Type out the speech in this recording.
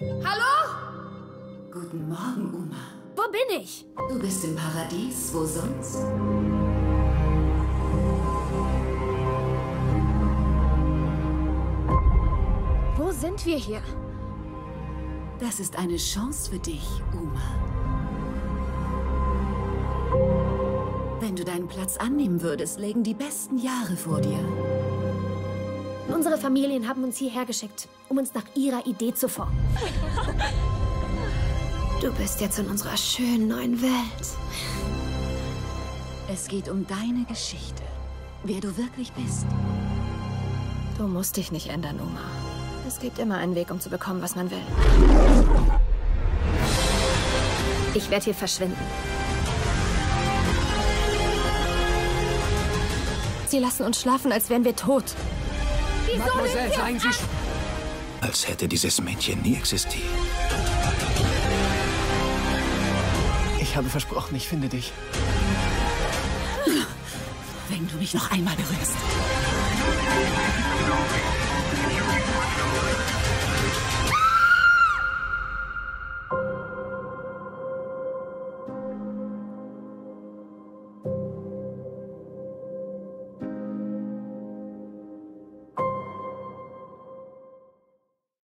Hallo? Guten Morgen, Uma. Wo bin ich? Du bist im Paradies, wo sonst? Wo sind wir hier? Das ist eine Chance für dich, Uma. Wenn du deinen Platz annehmen würdest, lägen die besten Jahre vor dir. Unsere Familien haben uns hierher geschickt, um uns nach ihrer Idee zu formen. Du bist jetzt in unserer schönen neuen Welt. Es geht um deine Geschichte. Wer du wirklich bist. Du musst dich nicht ändern, Uma. Es gibt immer einen Weg, um zu bekommen, was man will. Ich werde hier verschwinden. Sie lassen uns schlafen, als wären wir tot. Mademoiselle, seien Sie... Als hätte dieses Mädchen nie existiert. Ich habe versprochen, ich finde dich. Wenn du mich noch einmal berührst.